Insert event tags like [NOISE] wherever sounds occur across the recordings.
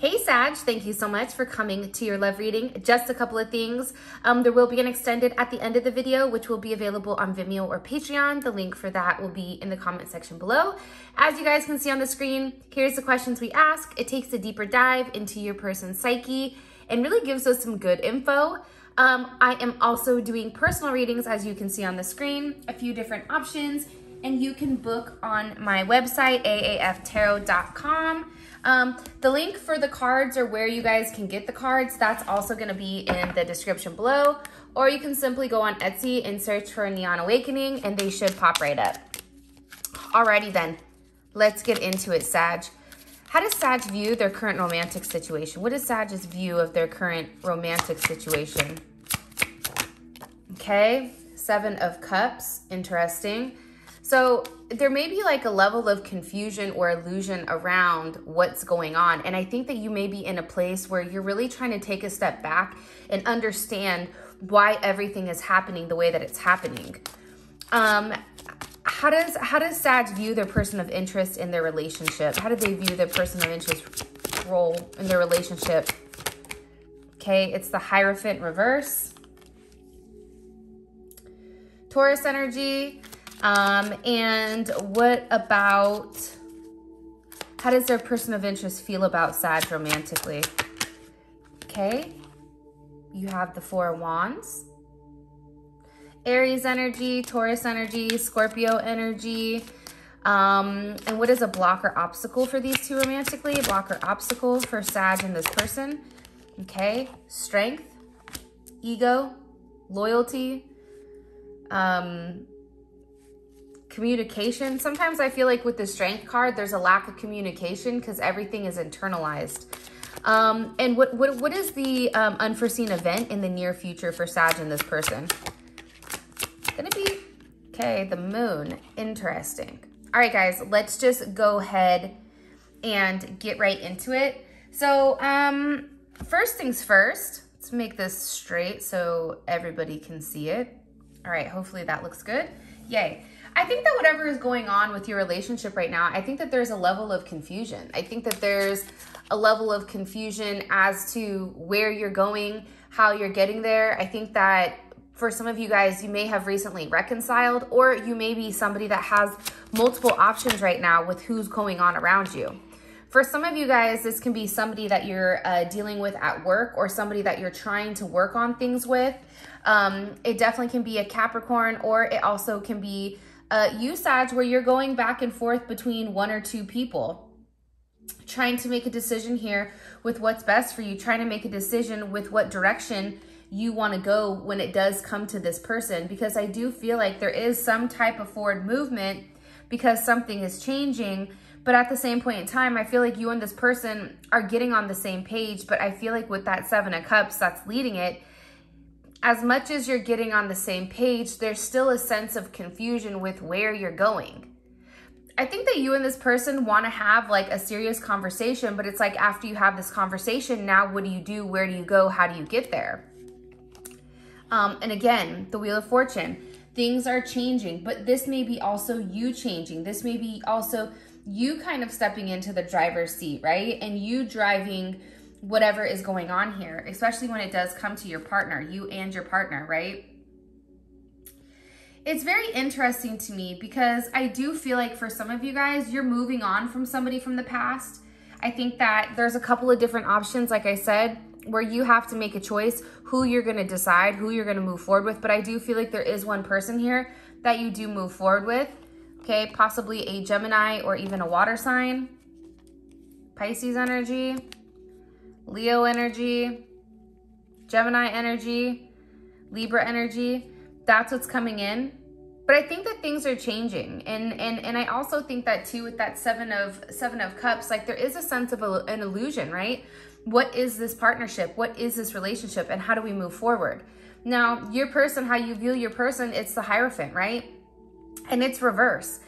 Hey Sag, thank you so much for coming to your love reading. Just a couple of things. Um, there will be an extended at the end of the video, which will be available on Vimeo or Patreon. The link for that will be in the comment section below. As you guys can see on the screen, here's the questions we ask. It takes a deeper dive into your person's psyche and really gives us some good info. Um, I am also doing personal readings, as you can see on the screen, a few different options, and you can book on my website, aaftarot.com. Um, the link for the cards or where you guys can get the cards, that's also going to be in the description below. Or you can simply go on Etsy and search for Neon Awakening and they should pop right up. Alrighty then, let's get into it, Sag. How does Sag view their current romantic situation? What is Sag's view of their current romantic situation? Okay, Seven of Cups, interesting. So there may be like a level of confusion or illusion around what's going on. And I think that you may be in a place where you're really trying to take a step back and understand why everything is happening the way that it's happening. Um, how does how does Sag view their person of interest in their relationship? How do they view their person of interest role in their relationship? Okay, it's the Hierophant reverse. Taurus energy, um, and what about, how does their person of interest feel about Sag romantically? Okay, you have the Four Wands. Aries energy, Taurus energy, Scorpio energy. Um, and what is a blocker obstacle for these two romantically? A blocker obstacle for Sag and this person. Okay, strength, ego, loyalty, um, communication. Sometimes I feel like with the strength card, there's a lack of communication because everything is internalized. Um, and what, what, what is the um, unforeseen event in the near future for Sag and this person? Gonna be, okay, the moon. Interesting. All right, guys, let's just go ahead and get right into it. So, um, first things first, let's make this straight so everybody can see it. All right, hopefully that looks good. Yay. I think that whatever is going on with your relationship right now, I think that there's a level of confusion. I think that there's a level of confusion as to where you're going, how you're getting there. I think that for some of you guys, you may have recently reconciled, or you may be somebody that has multiple options right now with who's going on around you. For some of you guys, this can be somebody that you're uh, dealing with at work or somebody that you're trying to work on things with. Um, it definitely can be a Capricorn, or it also can be uh, usage where you're going back and forth between one or two people trying to make a decision here with what's best for you, trying to make a decision with what direction you want to go when it does come to this person. Because I do feel like there is some type of forward movement because something is changing. But at the same point in time, I feel like you and this person are getting on the same page. But I feel like with that Seven of Cups that's leading it, as much as you're getting on the same page, there's still a sense of confusion with where you're going. I think that you and this person want to have like a serious conversation, but it's like after you have this conversation, now what do you do? Where do you go? How do you get there? Um, and again, the Wheel of Fortune, things are changing, but this may be also you changing. This may be also you kind of stepping into the driver's seat, right? And you driving whatever is going on here, especially when it does come to your partner, you and your partner, right? It's very interesting to me because I do feel like for some of you guys, you're moving on from somebody from the past. I think that there's a couple of different options, like I said, where you have to make a choice who you're going to decide, who you're going to move forward with. But I do feel like there is one person here that you do move forward with. Okay, possibly a Gemini or even a water sign. Pisces energy. Leo energy, Gemini energy, Libra energy. That's what's coming in. But I think that things are changing. And and and I also think that too with that 7 of 7 of cups, like there is a sense of a, an illusion, right? What is this partnership? What is this relationship and how do we move forward? Now, your person, how you view your person, it's the Hierophant, right? And it's reverse.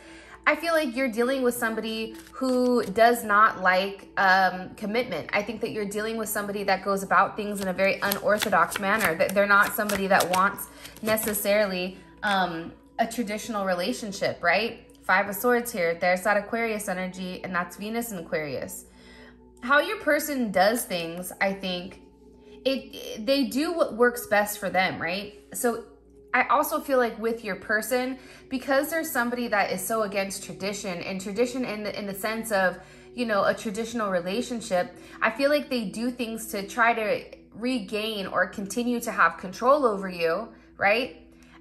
I feel like you're dealing with somebody who does not like um, commitment. I think that you're dealing with somebody that goes about things in a very unorthodox manner, that they're not somebody that wants necessarily um, a traditional relationship, right? Five of Swords here. There's that Aquarius energy, and that's Venus and Aquarius. how your person does things, I think, it they do what works best for them, right? So I also feel like with your person, because there's somebody that is so against tradition and tradition in the, in the sense of, you know, a traditional relationship, I feel like they do things to try to regain or continue to have control over you, right?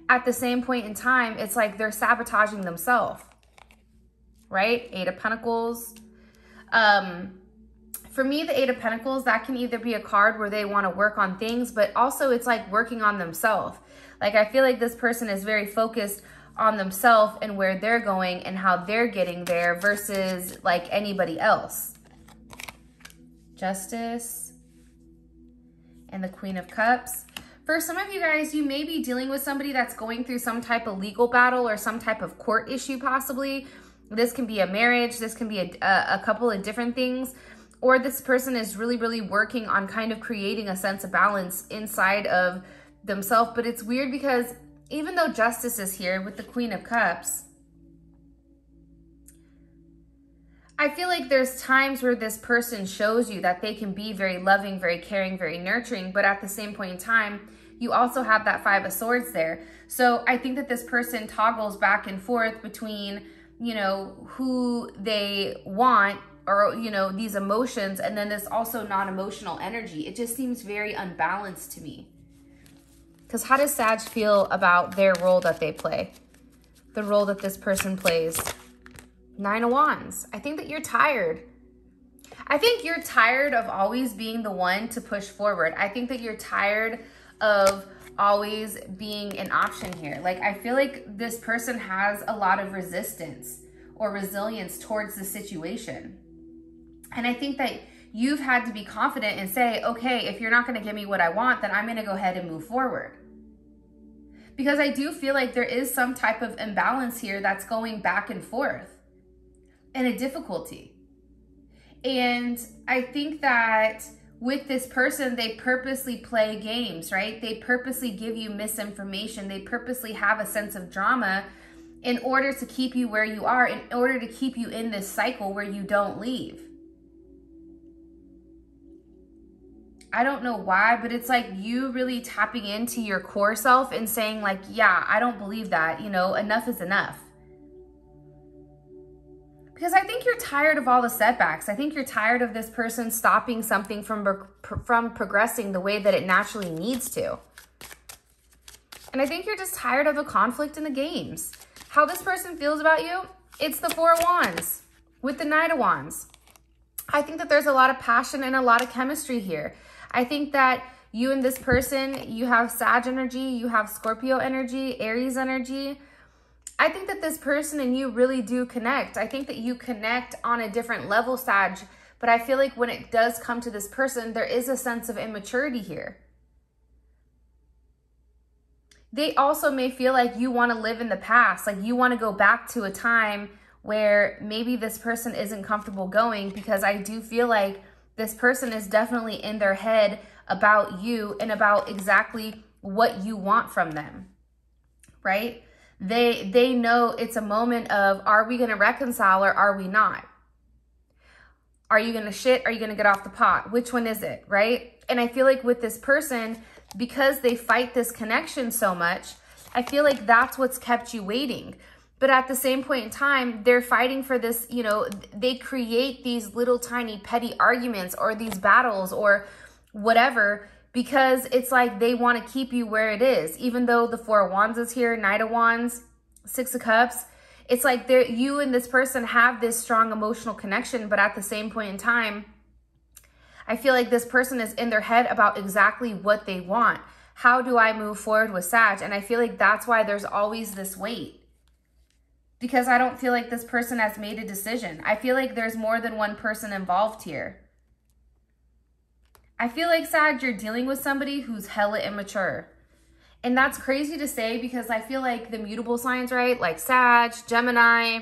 At the same point in time, it's like they're sabotaging themselves, right? Eight of Pentacles. Um, for me, the Eight of Pentacles, that can either be a card where they want to work on things, but also it's like working on themselves. Like I feel like this person is very focused on themselves and where they're going and how they're getting there versus like anybody else. Justice and the Queen of Cups. For some of you guys, you may be dealing with somebody that's going through some type of legal battle or some type of court issue possibly. This can be a marriage. This can be a, a, couple of different things. Or this person is really, really working on kind of creating a sense of balance inside of themselves. But it's weird because even though justice is here with the Queen of Cups, I feel like there's times where this person shows you that they can be very loving, very caring, very nurturing, but at the same point in time, you also have that Five of Swords there. So I think that this person toggles back and forth between, you know, who they want or, you know, these emotions and then this also non-emotional energy. It just seems very unbalanced to me. Because how does Sag feel about their role that they play? The role that this person plays? Nine of Wands. I think that you're tired. I think you're tired of always being the one to push forward. I think that you're tired of always being an option here. Like, I feel like this person has a lot of resistance or resilience towards the situation. And I think that you've had to be confident and say, okay, if you're not going to give me what I want, then I'm going to go ahead and move forward because I do feel like there is some type of imbalance here that's going back and forth and a difficulty. And I think that with this person, they purposely play games, right? They purposely give you misinformation. They purposely have a sense of drama in order to keep you where you are, in order to keep you in this cycle where you don't leave. I don't know why, but it's like you really tapping into your core self and saying like, yeah, I don't believe that, you know, enough is enough. Because I think you're tired of all the setbacks. I think you're tired of this person stopping something from from progressing the way that it naturally needs to. And I think you're just tired of the conflict in the games. How this person feels about you, it's the Four of Wands with the Knight of Wands. I think that there's a lot of passion and a lot of chemistry here. I think that you and this person, you have Sag energy, you have Scorpio energy, Aries energy. I think that this person and you really do connect. I think that you connect on a different level, Sag, but I feel like when it does come to this person, there is a sense of immaturity here. They also may feel like you want to live in the past, like you want to go back to a time where maybe this person isn't comfortable going because I do feel like this person is definitely in their head about you and about exactly what you want from them, right? They, they know it's a moment of, are we going to reconcile or are we not? Are you going to shit? Are you going to get off the pot? Which one is it, right? And I feel like with this person, because they fight this connection so much, I feel like that's what's kept you waiting. But at the same point in time, they're fighting for this, you know, they create these little tiny petty arguments or these battles or whatever because it's like they want to keep you where it is. Even though the Four of Wands is here, Knight of Wands, Six of Cups, it's like you and this person have this strong emotional connection, but at the same point in time, I feel like this person is in their head about exactly what they want. How do I move forward with Sag? And I feel like that's why there's always this weight because I don't feel like this person has made a decision. I feel like there's more than one person involved here. I feel like, Sag, you're dealing with somebody who's hella immature. And that's crazy to say because I feel like the mutable signs, right? Like Sag, Gemini,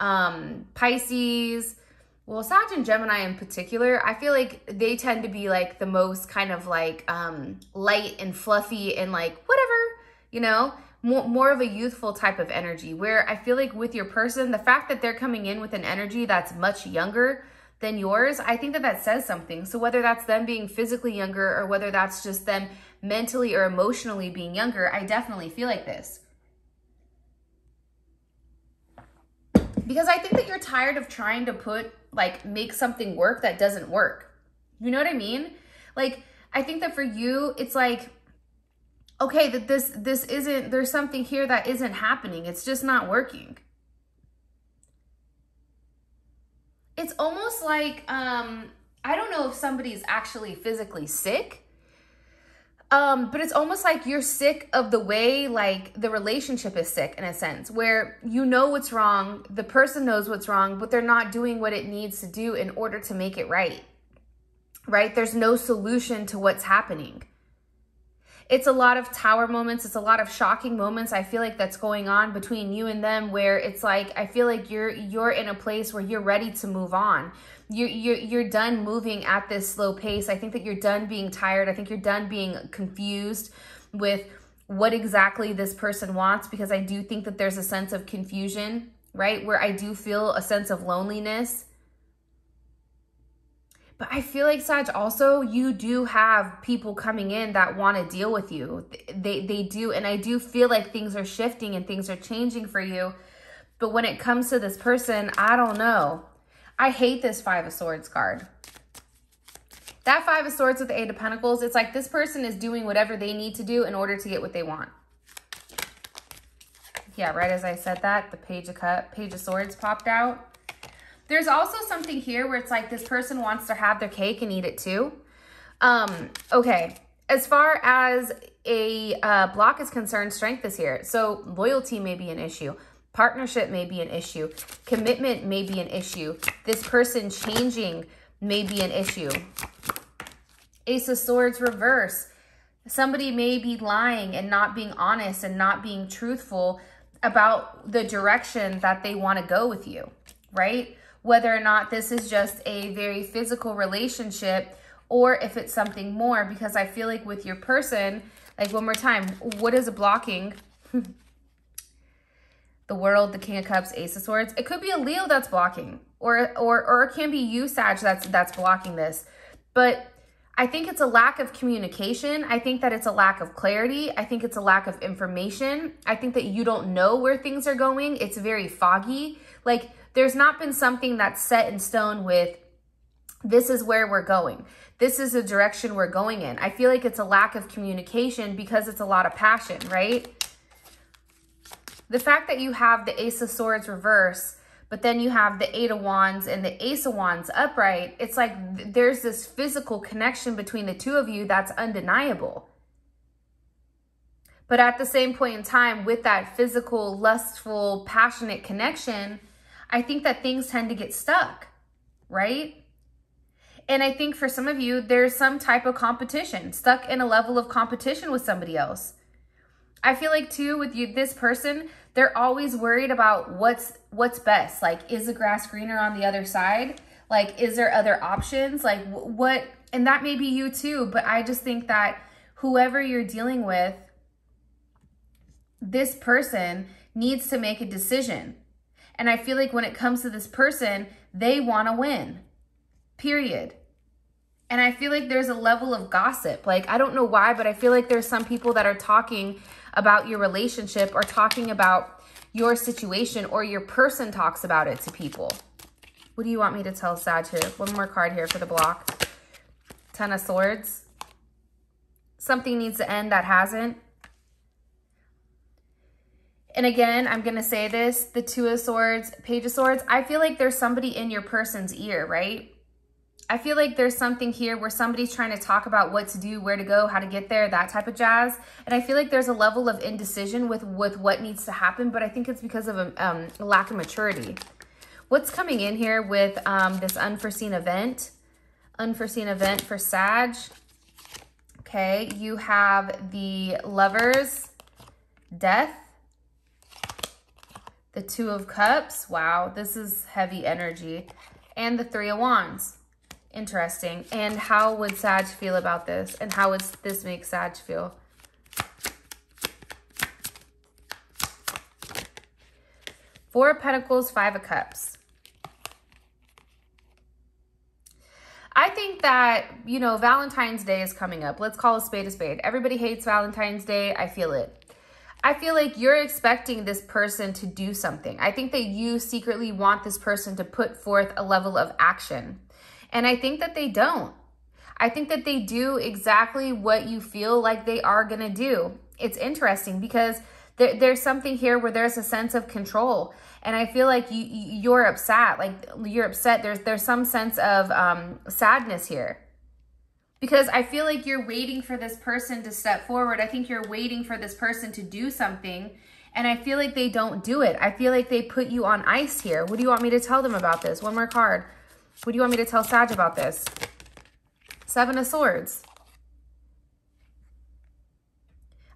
um, Pisces, well, Sag and Gemini in particular, I feel like they tend to be like the most kind of like um, light and fluffy and like whatever, you know? More, more of a youthful type of energy where I feel like with your person, the fact that they're coming in with an energy that's much younger than yours, I think that that says something. So whether that's them being physically younger or whether that's just them mentally or emotionally being younger, I definitely feel like this. Because I think that you're tired of trying to put, like, make something work that doesn't work. You know what I mean? Like, I think that for you, it's like, okay, that this, this isn't, there's something here that isn't happening. It's just not working. It's almost like, um, I don't know if somebody's actually physically sick, um, but it's almost like you're sick of the way like the relationship is sick in a sense where you know what's wrong, the person knows what's wrong, but they're not doing what it needs to do in order to make it right. Right? There's no solution to what's happening. It's a lot of tower moments, it's a lot of shocking moments I feel like that's going on between you and them where it's like I feel like you're you're in a place where you're ready to move on you're, you're, you're done moving at this slow pace. I think that you're done being tired. I think you're done being confused with what exactly this person wants because I do think that there's a sense of confusion, right? Where I do feel a sense of loneliness. But I feel like Sag also you do have people coming in that want to deal with you. They they do and I do feel like things are shifting and things are changing for you. But when it comes to this person, I don't know. I hate this Five of Swords card. That Five of Swords with the Eight of Pentacles, it's like this person is doing whatever they need to do in order to get what they want. Yeah, right as I said that, the Page of Cup, Page of Swords popped out. There's also something here where it's like this person wants to have their cake and eat it too. Um, okay, as far as a uh, block is concerned, strength is here. So loyalty may be an issue. Partnership may be an issue. Commitment may be an issue. This person changing may be an issue. Ace of Swords reverse. Somebody may be lying and not being honest and not being truthful about the direction that they want to go with you, right? Whether or not this is just a very physical relationship or if it's something more because I feel like with your person, like one more time, what is blocking? [LAUGHS] the world, the king of cups, ace of swords. It could be a Leo that's blocking or, or, or it can be you, Sag, that's, that's blocking this. But I think it's a lack of communication. I think that it's a lack of clarity. I think it's a lack of information. I think that you don't know where things are going. It's very foggy. Like there's not been something that's set in stone with this is where we're going. This is the direction we're going in. I feel like it's a lack of communication because it's a lot of passion, right? the fact that you have the Ace of Swords reverse, but then you have the Eight of Wands and the Ace of Wands upright, it's like there's this physical connection between the two of you that's undeniable. But at the same point in time, with that physical, lustful, passionate connection, I think that things tend to get stuck, right? And I think for some of you, there's some type of competition, stuck in a level of competition with somebody else. I feel like too with you, this person, they're always worried about what's what's best. Like, is the grass greener on the other side? Like, is there other options? Like, what? And that may be you too. But I just think that whoever you're dealing with, this person needs to make a decision. And I feel like when it comes to this person, they want to win. Period. And I feel like there's a level of gossip. Like, I don't know why, but I feel like there's some people that are talking about your relationship or talking about your situation or your person talks about it to people. What do you want me to tell Sag here? One more card here for the block. Ten of Swords. Something needs to end that hasn't. And again, I'm going to say this, the Two of Swords, Page of Swords, I feel like there's somebody in your person's ear, right? I feel like there's something here where somebody's trying to talk about what to do, where to go, how to get there, that type of jazz. And I feel like there's a level of indecision with, with what needs to happen, but I think it's because of a, um, lack of maturity. What's coming in here with um, this unforeseen event? Unforeseen event for Sag. Okay, you have the Lovers, Death, the Two of Cups. Wow, this is heavy energy. And the Three of Wands. Interesting. And how would Sag feel about this? And how would this make Sag feel? Four of Pentacles, Five of Cups. I think that, you know, Valentine's Day is coming up. Let's call a spade a spade. Everybody hates Valentine's Day. I feel it. I feel like you're expecting this person to do something. I think that you secretly want this person to put forth a level of action. And I think that they don't. I think that they do exactly what you feel like they are going to do. It's interesting because there, there's something here where there's a sense of control. And I feel like you, you're upset. Like you're upset. There's, there's some sense of um, sadness here because I feel like you're waiting for this person to step forward. I think you're waiting for this person to do something. And I feel like they don't do it. I feel like they put you on ice here. What do you want me to tell them about this? One more card. What do you want me to tell Sag about this? Seven of Swords.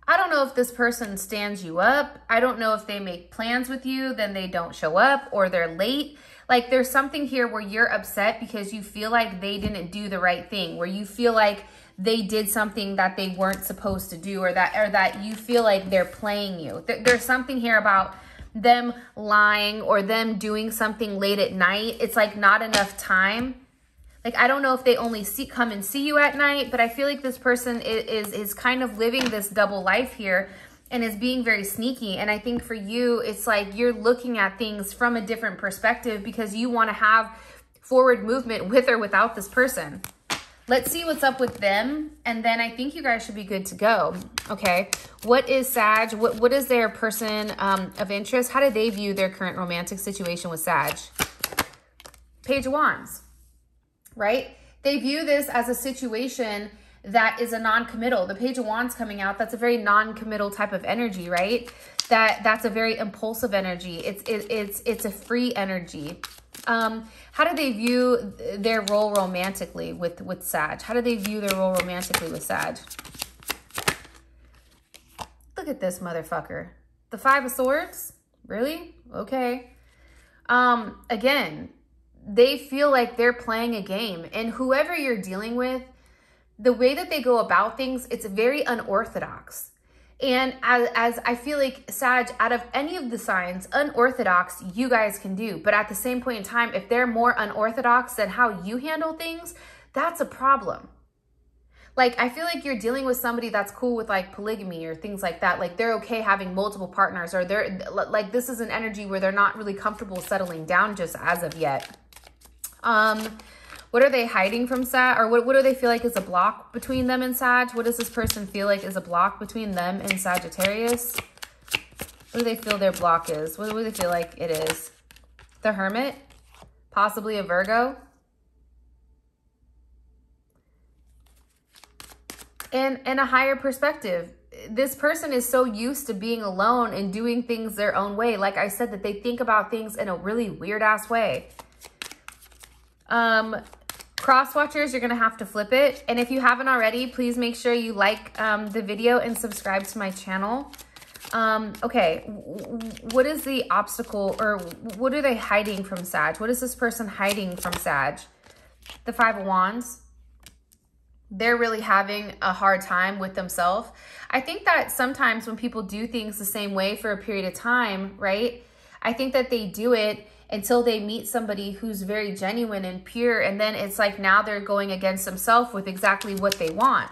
I don't know if this person stands you up. I don't know if they make plans with you, then they don't show up or they're late. Like there's something here where you're upset because you feel like they didn't do the right thing, where you feel like they did something that they weren't supposed to do or that or that you feel like they're playing you. There's something here about them lying or them doing something late at night. It's like not enough time. Like I don't know if they only see come and see you at night, but I feel like this person is is, is kind of living this double life here and is being very sneaky. And I think for you, it's like you're looking at things from a different perspective because you want to have forward movement with or without this person. Let's see what's up with them. And then I think you guys should be good to go. Okay. What is Sag? What, what is their person um, of interest? How do they view their current romantic situation with Sag? Page of Wands, right? They view this as a situation that is a non-committal. The Page of Wands coming out, that's a very non-committal type of energy, right? That That's a very impulsive energy. It's, it, it's, it's a free energy. Um, how do they view their role romantically with, with Sag? How do they view their role romantically with Sag? Look at this motherfucker. The Five of Swords? Really? Okay. Um, again, they feel like they're playing a game. And whoever you're dealing with, the way that they go about things, it's very unorthodox. And as, as I feel like Sag, out of any of the signs, unorthodox, you guys can do. But at the same point in time, if they're more unorthodox than how you handle things, that's a problem. Like, I feel like you're dealing with somebody that's cool with like polygamy or things like that. Like, they're okay having multiple partners, or they're like, this is an energy where they're not really comfortable settling down just as of yet. Um, what are they hiding from Sag? Or what, what do they feel like is a block between them and Sag? What does this person feel like is a block between them and Sagittarius? What do they feel their block is? What do they feel like it is? The Hermit? Possibly a Virgo? And, and a higher perspective this person is so used to being alone and doing things their own way. Like I said, that they think about things in a really weird ass way. Um, Cross watchers, you're to have to flip it. And if you haven't already, please make sure you like um, the video and subscribe to my channel. Um, okay, what is the obstacle or what are they hiding from Sag? What is this person hiding from Sag? The Five of Wands. They're really having a hard time with themselves. I think that sometimes when people do things the same way for a period of time, right? I think that they do it until they meet somebody who's very genuine and pure. And then it's like now they're going against themselves with exactly what they want.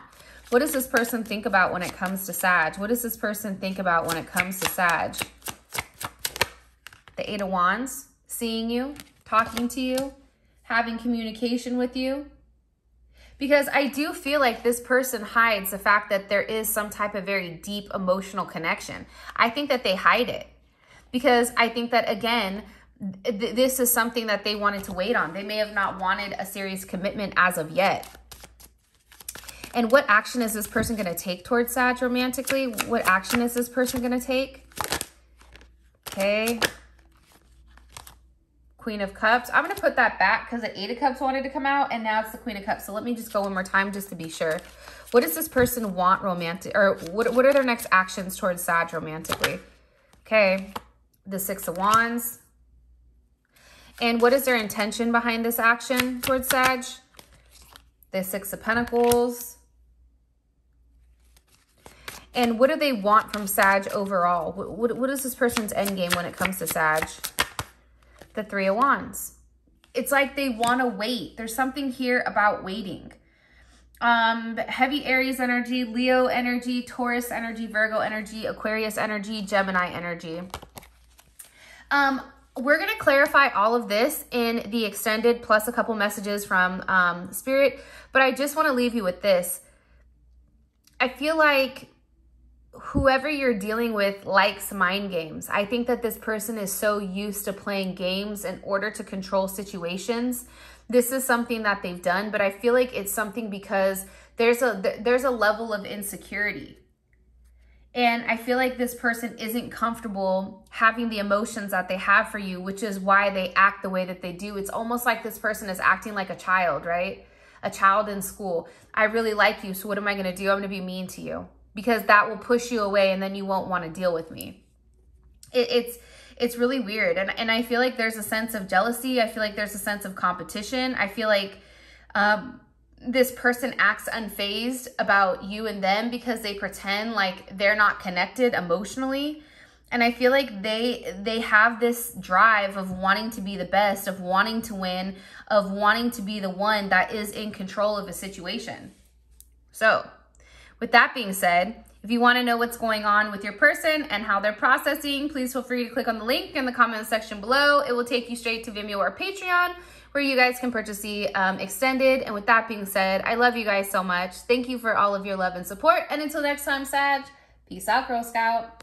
What does this person think about when it comes to Sag? What does this person think about when it comes to Sag? The Eight of Wands, seeing you, talking to you, having communication with you. Because I do feel like this person hides the fact that there is some type of very deep emotional connection. I think that they hide it. Because I think that, again, th this is something that they wanted to wait on. They may have not wanted a serious commitment as of yet. And what action is this person going to take towards Sag romantically? What action is this person going to take? Okay. Queen of Cups. I'm going to put that back because the Eight of Cups wanted to come out and now it's the Queen of Cups. So let me just go one more time just to be sure. What does this person want romantic or what, what are their next actions towards Sag romantically? Okay. The Six of Wands. And what is their intention behind this action towards Sag? The Six of Pentacles. And what do they want from Sag overall? What, what, what is this person's end game when it comes to Sag? The Three of Wands. it's like they want to wait. There's something here about waiting. Um, heavy Aries energy, Leo energy, Taurus energy, Virgo energy, Aquarius energy, Gemini energy. Um, we're going to clarify all of this in the extended plus a couple messages from um, Spirit, but I just want to leave you with this. I feel like whoever you're dealing with likes mind games. I think that this person is so used to playing games in order to control situations. This is something that they've done, but I feel like it's something because there's a there's a level of insecurity. And I feel like this person isn't comfortable having the emotions that they have for you, which is why they act the way that they do. It's almost like this person is acting like a child, right? A child in school. I really like you, so what am I going to do? I'm going to be mean to you because that will push you away and then you won't want to deal with me. It, it's it's really weird. And, and I feel like there's a sense of jealousy. I feel like there's a sense of competition. I feel like um, this person acts unfazed about you and them because they pretend like they're not connected emotionally. And I feel like they they have this drive of wanting to be the best, of wanting to win, of wanting to be the one that is in control of a situation. So with that being said, if you want to know what's going on with your person and how they're processing, please feel free to click on the link in the comment section below. It will take you straight to Vimeo or Patreon where you guys can purchase the um, extended. And with that being said, I love you guys so much. Thank you for all of your love and support. And until next time, Sag, peace out, Girl Scout.